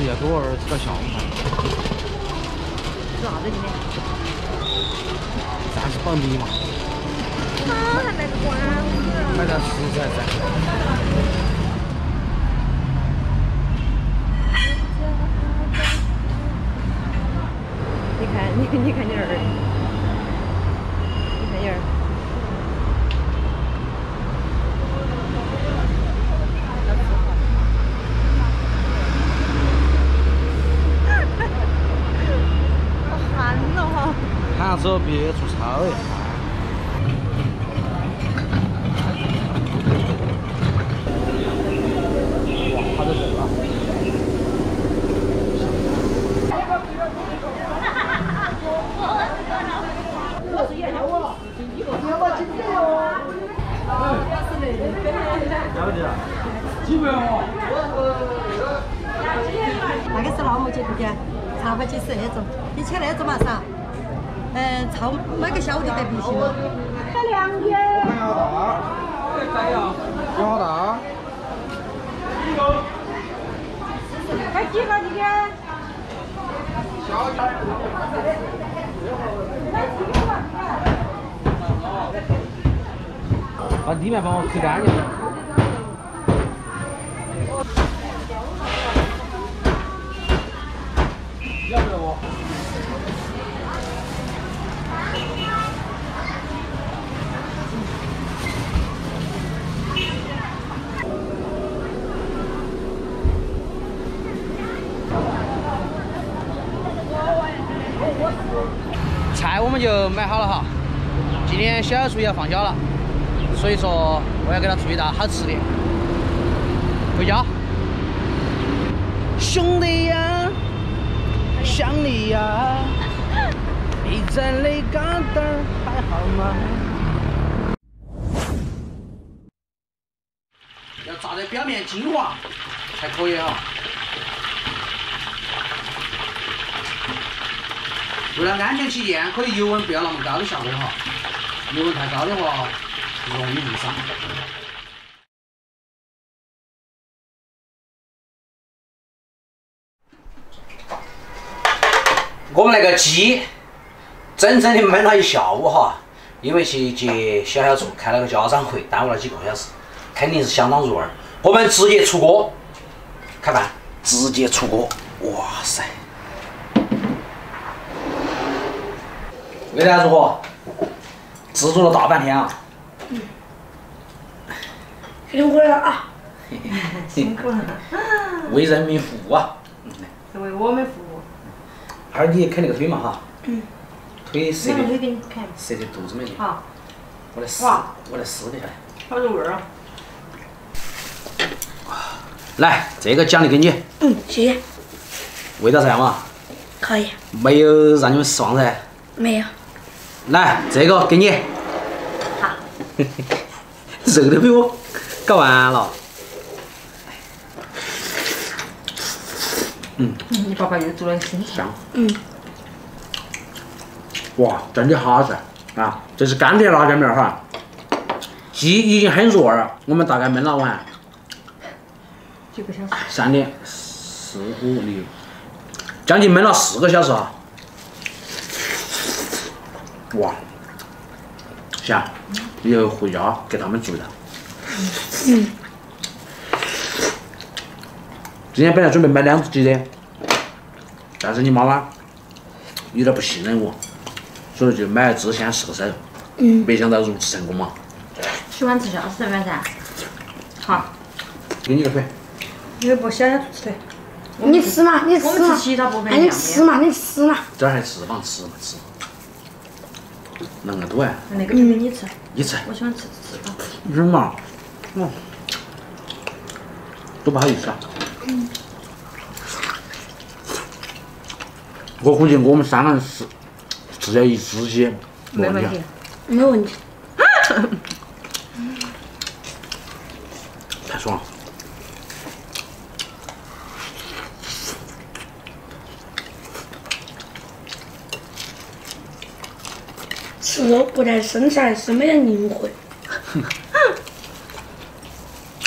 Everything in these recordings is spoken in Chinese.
时要给我儿子搞项目盘。是啥子今天？暂时保密嘛。他还卖个关子。买点。你看你，你看你儿，你看你儿。好憨哦！喊走别做操耶。哇，好多肉啊！那个是老母鸡不的，长花鸡是那种，你吃那种嘛啥，嗯，超买个小的得必须嘛。才两天。有好大？还几个今天？把里面帮我抠干净。要不要我？菜我们就买好了哈。今天小厨要放假了，所以说我要给他做一道好吃的。回家，兄弟呀，想你呀，你在哪嘎达还好吗？要炸得表面金黄才可以哈。为了安全起见，可以油温不要那么高的下锅哈，油温太高的话容易误伤。我们那个鸡整整的焖了一下午哈，因为去接小小柱开了个家长会，耽误了几个小时，肯定是相当入味儿。我们直接出锅开饭，直接出锅，哇塞！味道如何？制作了大半天啊！辛苦了啊！辛苦了，为人民服务啊！为我们服务。哈儿你啃那个腿嘛哈？嗯。腿塞的两个腿给你看，塞的肚子里面。好，我来撕，哇我来撕一下。好入味儿啊！来，这个奖励给你，嗯，谢谢。味道怎样嘛？可以。没有让你们失望噻。没有。来，这个给你。好。肉都被我搞完了。嗯，你爸爸又做了新菜。香。嗯。哇，真的好吃啊！这是干碟辣椒面儿哈。鸡已经很入味儿了，我们大概焖了完几个小时。三点四五六，将近焖了四个小时啊！哇，香！以后回家给他们做的。嗯。今天本来准备买两只鸡的，但是你妈妈有点不信任我，所以就买了只先试个手。嗯。没想到如此成功嘛！喜欢吃小吃饭噻。好，给你个腿。因为不小小吃腿。你吃嘛，你吃嘛。我们吃其他部分哎，你吃嘛，你吃嘛。这儿还吃嘛吃嘛吃嘛，那么多呀！那个就给你吃，你吃。我喜欢吃吃吧。你说嘛？嗯，多不好意思啊。我估计我们三个人吃只要一只鸡，没问题。没问题。太爽了！吃肉不带生菜是没人灵魂。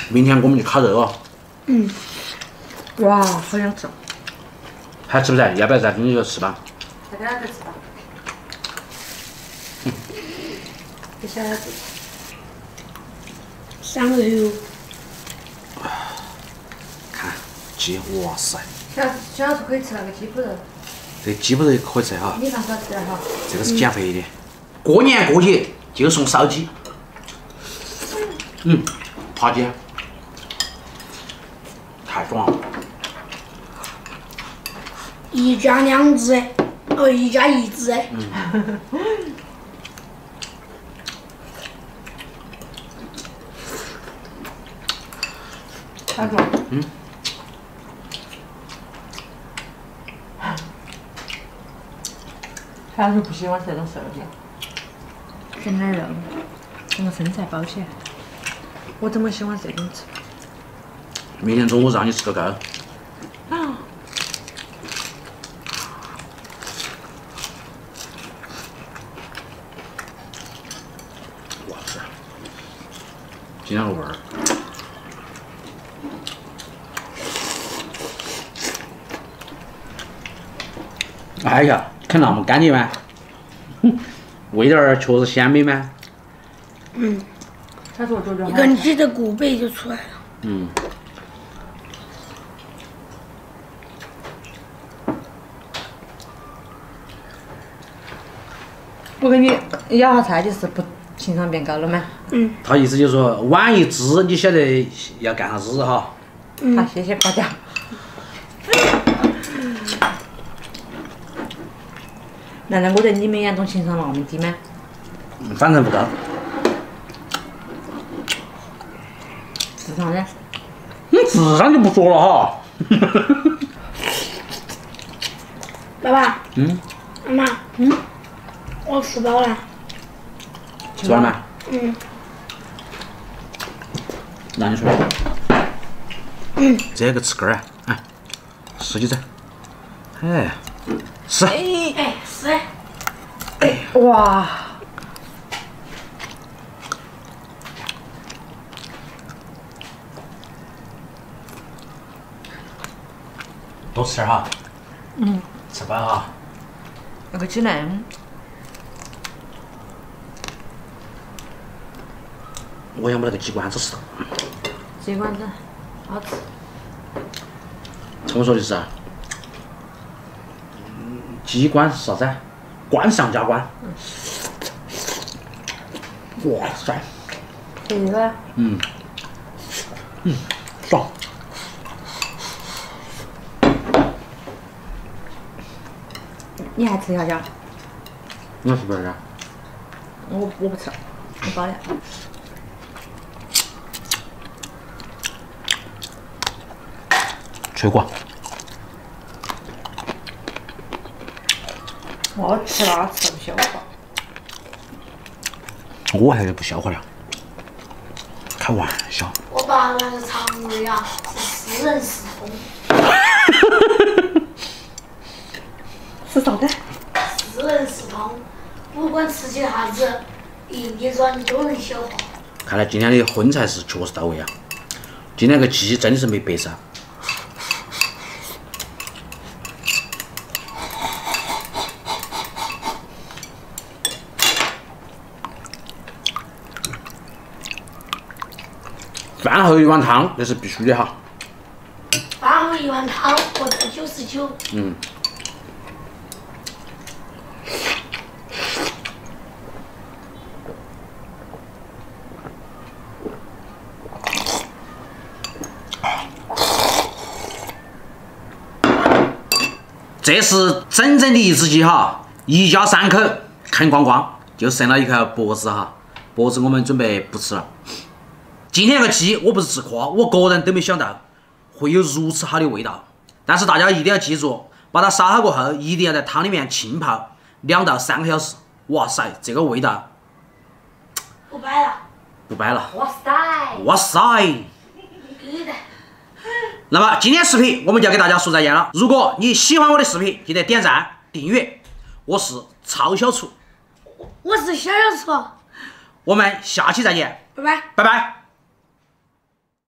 明天我们去烤肉啊！嗯。哇，好想吃。还吃不吃，要不要再跟你个吃吧？再给他个吃吧。给小孩子。香油。看鸡，哇塞，小小时候可以吃那个鸡脯肉，这鸡脯肉也可以吃哈，你放少吃点哈。这个是减肥的。过年过节就送烧鸡，嗯，扒鸡，太爽了。一家两只，哦，一家一只。太爽。嗯。小孩子不喜欢吃这种瘦的，整点肉，整个身材包起来。我怎么喜欢这种吃？明天中午让你吃个够。啊。哇塞，今天个味儿。哎呀，啃那么干净吗？味道儿确实鲜美吗？嗯，他说做的一个鸡的骨背就出来了。嗯。我给你舀下菜就是不情商变高了吗？嗯。他意思就是说，碗一支，你晓得要干啥子哈？好，谢谢夸奖。难道我在你们眼中情商那么低吗？反正不高。智商呢？你智商就不说了哈。爸爸。嗯。妈妈。嗯。我吃饱了。吃完了。嗯。那你说。嗯。这个吃根儿啊，哎，吃起走。哎，吃。哎哎，是。哎，哇。多吃点哈。嗯。吃饭哈。那个鸡蛋。我想把那个鸡冠子吃了。鸡冠子，好吃。听我说的是啊，鸡冠是啥子啊？冠上加观。哇塞！对吧？嗯。嗯，爽。你还吃啥椒？我吃不吃？我我不吃，我饱了。吹过。我吃了，吃不消化。我还是不消化了，开玩笑。我爸那个肠胃啊，是四人四通。是啥子？四人四通，不管吃些啥子，一逆转都能消化。看来今天的荤菜是确实到位啊！今天个鸡真的是没白杀。饭后一碗汤，这是必须的哈。饭后一碗汤，活到九十九。嗯。这是整整的一只鸡哈，一家三口啃光光，就剩了一口脖子哈。脖子我们准备不吃了。今天个鸡我不是自夸，我个人都没想到会有如此好的味道。但是大家一定要记住，把它烧好过后，一定要在汤里面浸泡两到三个小时。哇塞，这个味道不摆了，不摆了。哇塞！哇塞！那么今天视频我们就要给大家说再见了。如果你喜欢我的视频，记得点赞、订阅。我是超小厨，我是小小厨，我们下期再见，拜拜，拜拜。